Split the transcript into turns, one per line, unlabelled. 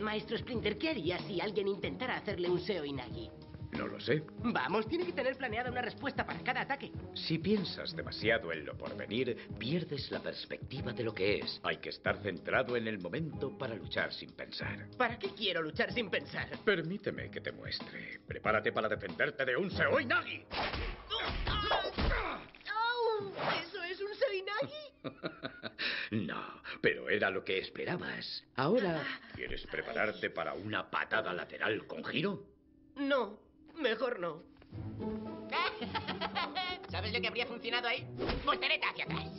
Maestro Splinter, ¿qué haría si alguien intentara hacerle un Seo Inagi?
No lo sé.
Vamos, tiene que tener planeada una respuesta para cada ataque.
Si piensas demasiado en lo porvenir, pierdes la perspectiva de lo que es. Hay que estar centrado en el momento para luchar sin pensar.
¿Para qué quiero luchar sin pensar?
Permíteme que te muestre. Prepárate para defenderte de un Seo Inagi.
¡Au! ¿Eso es un Seo Inagi?
no, pero era lo que esperabas. Ahora, ¿quieres prepararte para una patada lateral con giro?
No, mejor no.
¿Sabes lo que habría funcionado ahí? Voltereta hacia atrás.